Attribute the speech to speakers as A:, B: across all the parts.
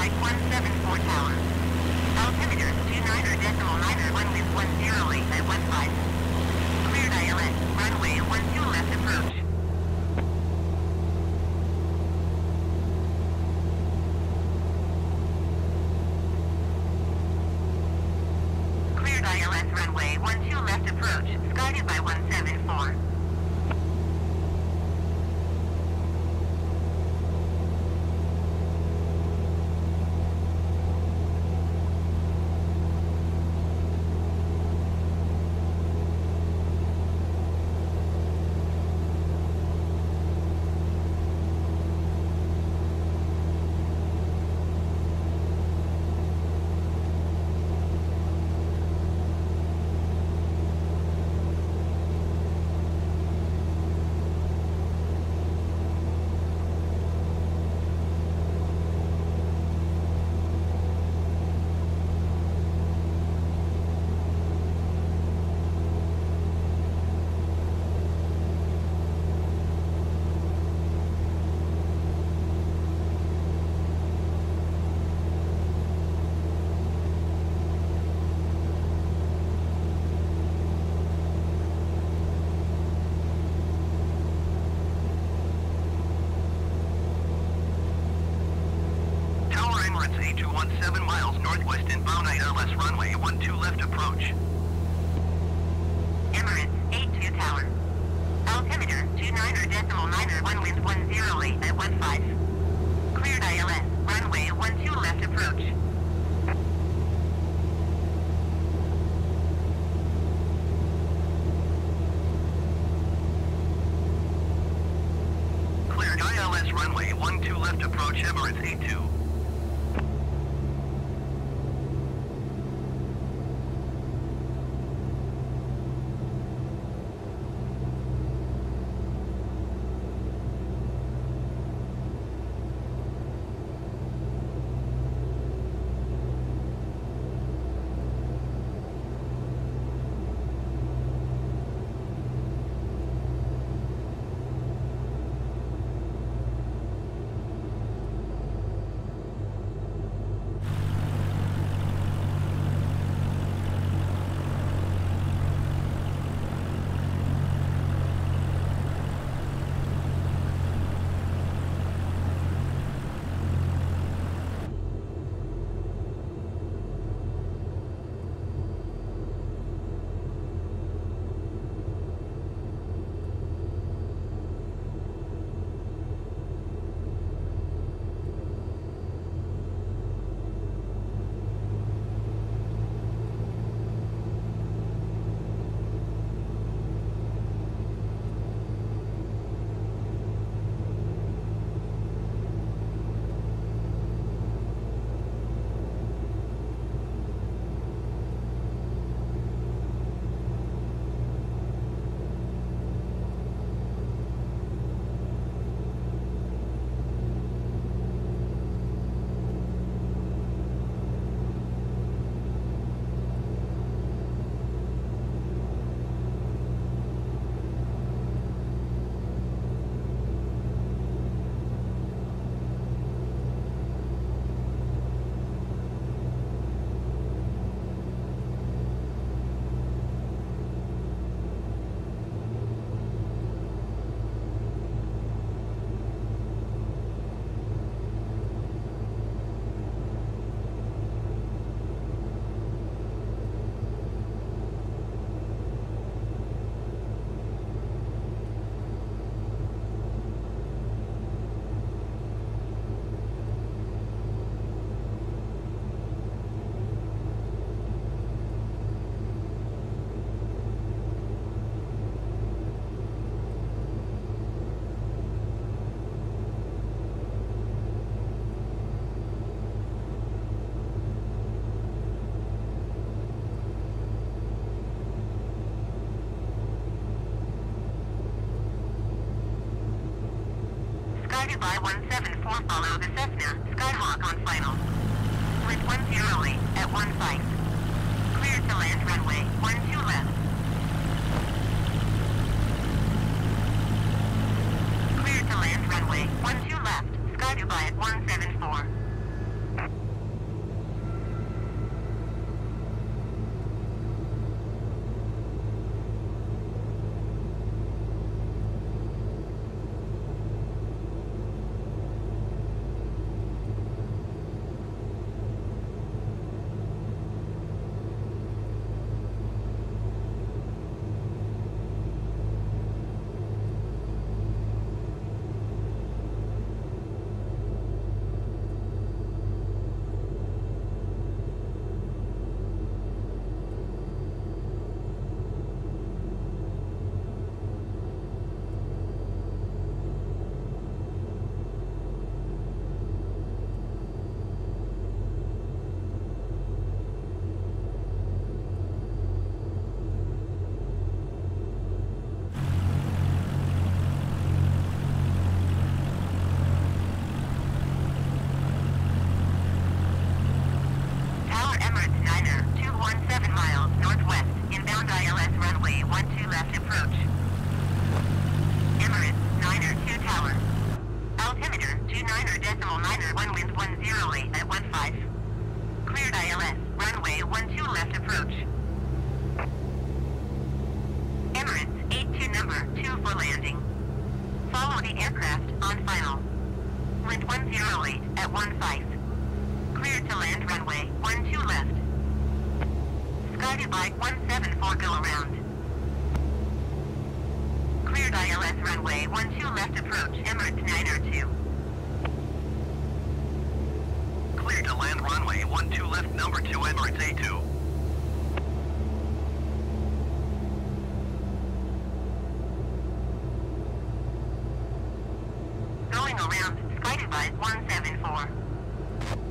A: 5174 tower. Altimeter 29 or decimal 9 or runway 10 at 15. Cleared ILS, runway 12 left approach. Cleared ILS runway 12 left approach, guided by 174.
B: Emirates A217 miles northwest in inbound ILS runway 12 left approach.
A: Emirates, 82 tower. Altimeter, 29 decimal 9 1 wind 108 at 15. Cleared ILS, runway 12 left approach.
B: Cleared ILS runway 12 left approach Emirates A2.
A: guided by 174 follow the Cessna, Skyhawk on final. With 108 at 1 fight. Cleared to land runway, 12 left. Cleared to land runway, 12 left, Sky Dubai Sky Dubai 174 go around. Cleared ILS runway 12 left approach, Emirates 902.
B: Clear to land runway 12 left, number 2 Emirates A2.
A: Going around, Sky Dubai 174.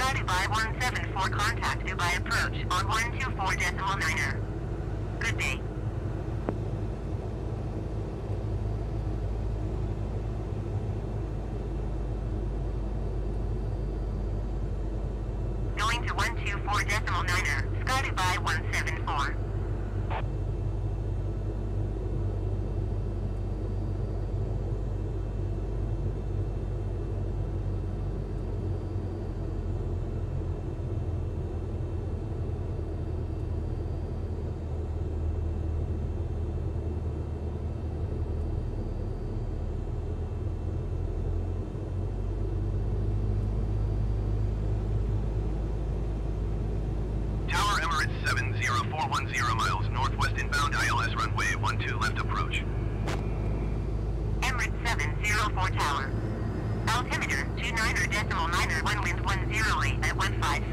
A: Sky Dubai 174, contact Dubai approach on 124 decimal niner. Good day. Going to 124 decimal niner, Sky Dubai 174.
B: Tower Emirates 70410 miles northwest inbound ILS runway 12 left approach.
A: Emirates 704 Tower. Altimeter 29er decimal 9er 1 wind 108 at 15.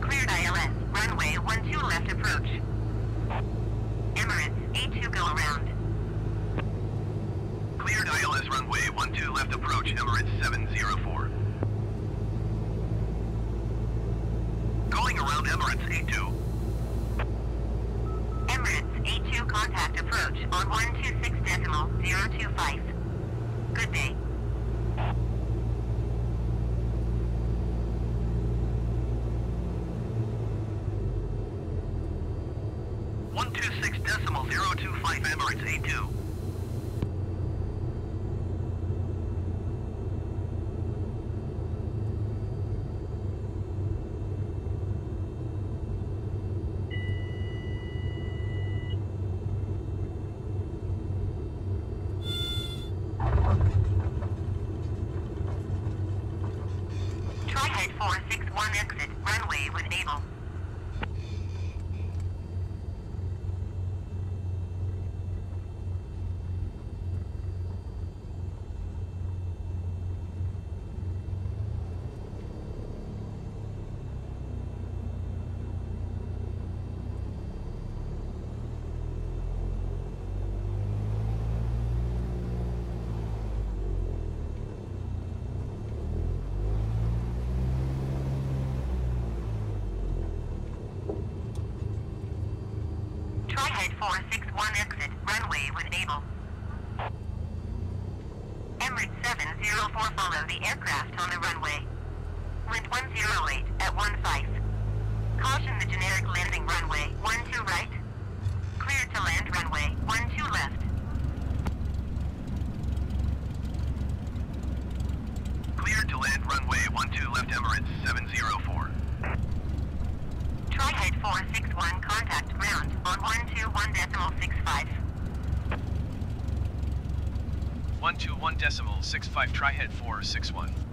A: Cleared ILS, runway 12 left approach. Emirates A2 go around.
B: Cleared ILS runway 12 left approach Emirates 704. Going around Emirates A2.
A: Emirates A2 contact approach on 126 decimal 025. Good day.
B: One two six decimal zero two five Emirates A2.
A: triHead 461 exit, runway when able. Head 461 exit, runway when able. Emirates 704 follow the aircraft on the runway. Wind 108 at 15. 121 decimal 65
C: triHead 461.